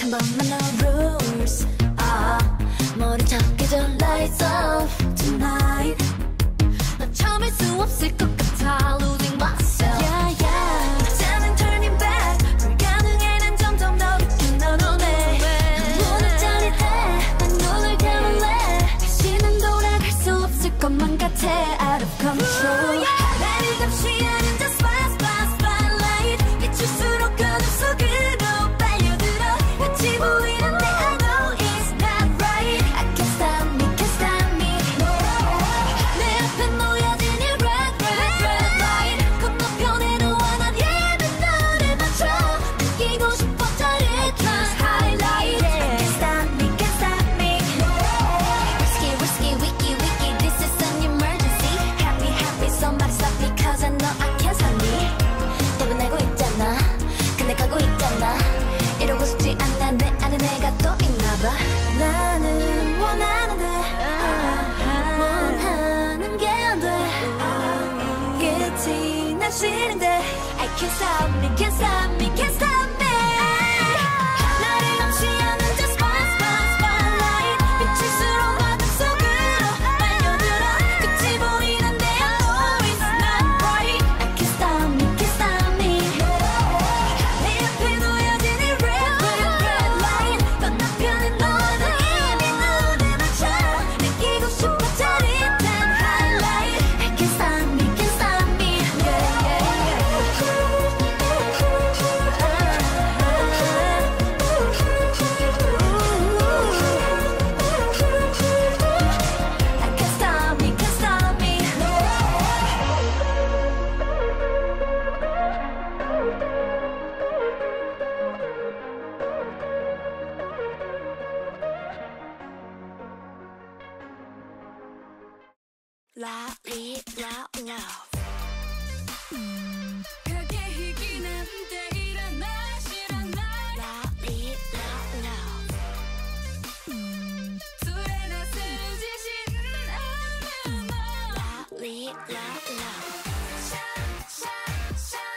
come on my no rules Morning talk, get the lights on 봐 나는 원하는데 원하는 게 안돼 끝이 나 싫은데 I can't stop me can't stop me can't stop la, li, la, love.